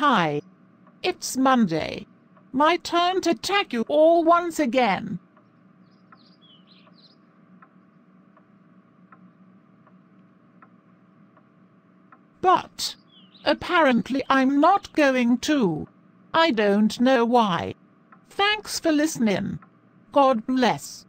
Hi. It's Monday. My turn to attack you all once again. But apparently I'm not going to. I don't know why. Thanks for listening. God bless.